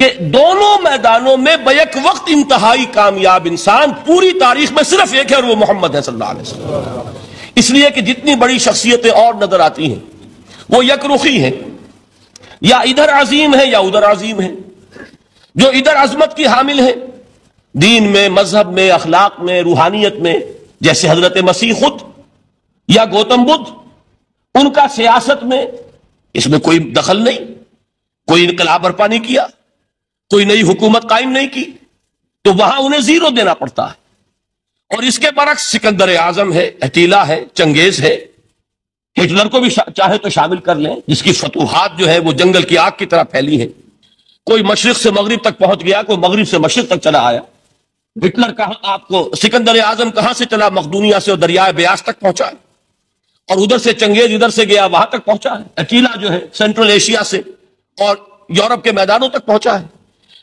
कि दोनों मैदानों में बैक वक्त इंतहाई कामयाब इंसान पूरी तारीख में सिर्फ़ एक है और वो मोहम्मद है सल्लल्लाहु अलैहि वसल्लम। इसलिए कि जितनी बड़ी शख्सियतें और नज़र आती हैं, वो यकरुखी हैं, या इधर अजीम है या उधर अजीम है। जो इधर अजमत की हामिल है, दीन में, मज़हब में, अखलाक में, रूहानियत में, जैसे हज़रत मसीह खुद या गौतम बुद्ध, उनका सियासत में इसमें कोई दखल नहीं, कोई इनकलाब बर्पा नहीं किया। कोई नई हुकूमत कायम नहीं की तो वहाँ उन्हें ज़ीरो देना पड़ता है। और इसके बरक्स सिकंदर आज़म है, अतीला है, चंगेज है। हिटलर को भी चाहे तो शामिल कर लें, जिसकी फतूहत जो है वो जंगल की आग की तरह फैली है। कोई मशरक से मगरब तक पहुँच गया, कोई मगरब से मशरक तक चला आया। हिटलर कहा, आपको सिकंदर आज़म कहाँ से चला, मखदूनिया से और दरियाए ब्यास तक पहुँचा और उधर से चंगेज इधर से गया, वहाँ तक पहुँचा है। अकीला जो है, सेंट्रल एशिया से और यूरोप के मैदानों तक पहुँचा है।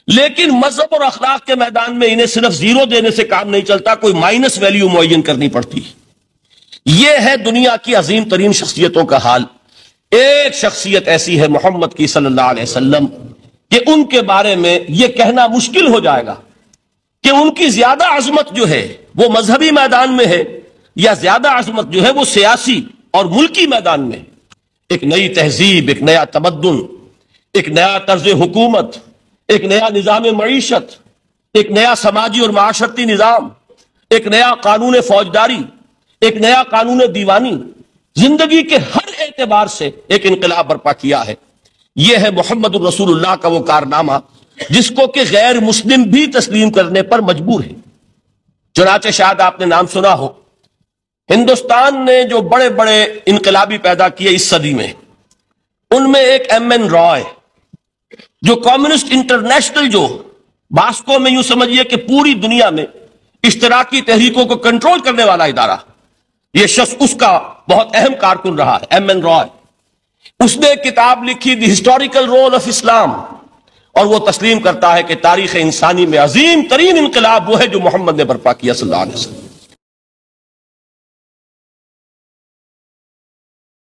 लेकिन मज़हब और अखलाक के मैदान में इन्हें सिर्फ़ ज़ीरो देने से काम नहीं चलता, कोई माइनस वैल्यू मुन करनी पड़ती। यह है दुनिया की अजीम तरीन शख्सियतों का हाल। एक शख्सियत ऐसी है मोहम्मद की सल्लल्लाहु कि उनके बारे में यह कहना मुश्किल हो जाएगा कि उनकी ज़्यादा अजमत जो है, वो मजहबी मैदान में है, या ज़्यादा अजमत जो है, वो सियासी और मुल्की मैदान में। एक नई तहजीब, एक नया तमदन एक नया तर्ज हुकूमत एक नया निज़ाम मीशत एक नया समाजी और माशरती निज़ाम, एक नया कानून फौजदारी, एक नया कानून दीवानी, ज़िंदगी के हर एतबार से एक इनकलाब बर्पा किया है। यह है मोहम्मद रसूलुल्लाह का वो कारनामा, जिसको कि गैर मुस्लिम भी तस्लीम करने पर मजबूर है। चुनाचे शायद आपने नाम सुना हो, हिंदुस्तान ने जो बड़े बड़े इनकलाबी पैदा किए इस सदी में, उनमें एक एम एन रॉय जो कम्युनिस्ट इंटरनेशनल जो बास्को में यूँ समझिए कि पूरी दुनिया में इश्तराकी तहरीकों को कंट्रोल करने वाला इदारा यह शख्स उसका बहुत अहम कारकुन रहा है, एम एन रॉय। उसने किताब लिखी the, historical role of Islam, और वो तस्लीम करता है कि तारीख इंसानी में अजीम तरीन इनकलाब वो है जो मोहम्मद ने बर्पा किया सल्लल्लाहु अलैहि वसल्लम।